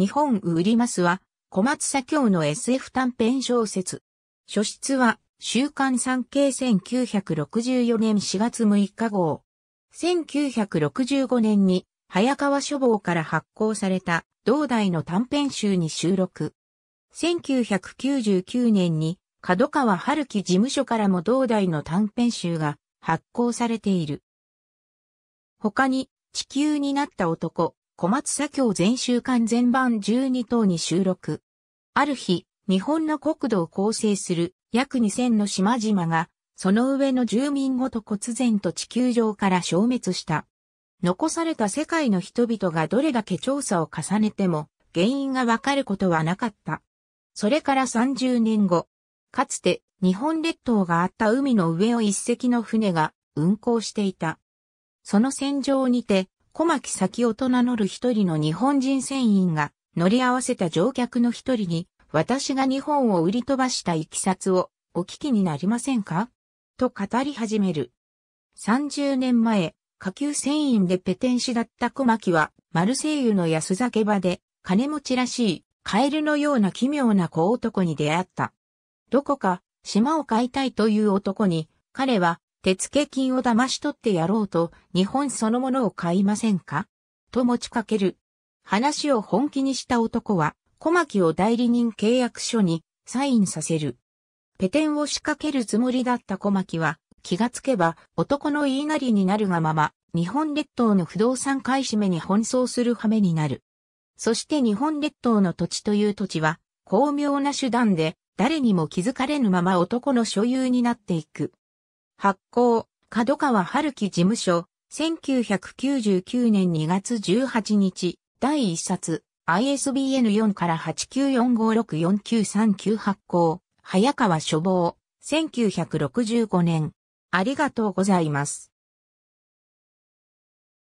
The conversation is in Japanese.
日本売りますは、小松左京の SF 短編小説。書室は、週刊産経1964年4月6日号。1965年に、早川書房から発行された、同代の短編集に収録。1999年に、角川春樹事務所からも同代の短編集が発行されている。他に、地球になった男、小松左京全週間全版12等に収録。ある日、日本の国土を構成する約2000の島々が、その上の住民ごと忽然と地球上から消滅した。残された世界の人々がどれだけ調査を重ねても、原因がわかることはなかった。それから30年後、かつて日本列島があった海の上を一隻の船が運航していた。その戦場にて、小牧先夫と名乗る一人の日本人船員が乗り合わせた乗客の一人に、私が日本を売り飛ばした行きさつをお聞きになりませんか？と語り始める。30年前、下級船員でペテン師だった小牧は、マルセイユの安酒場で、金持ちらしい、カエルのような奇妙な小男に出会った。どこか、島を買いたいという男に、彼は、手付金を騙し取ってやろうと、日本そのものを買いませんか？と持ちかける。話を本気にした男は、小牧を代理人契約書にサインさせる。ペテンを仕掛けるつもりだった小牧は、気がつけば男の言いなりになるがまま、日本列島の不動産買い占めに奔走する羽目になる。そして日本列島の土地という土地は、巧妙な手段で誰にも気づかれぬまま男の所有になっていく。発行、角川春樹事務所、1999年2月18日、第1冊、ISBN4 から89456493発行、早川書房、1965年。ありがとうございます。